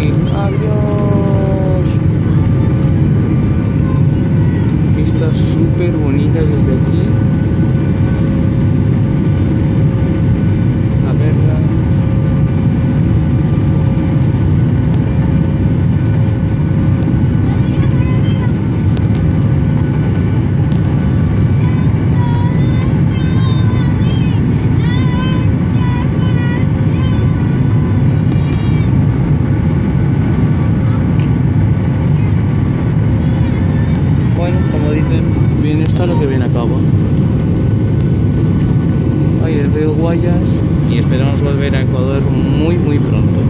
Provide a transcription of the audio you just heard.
Adiós. Vistas súper bonitas desde aquí. A verla. Bien está lo que bien acaba. Ahí el río Guayas y esperamos volver a Ecuador muy muy pronto.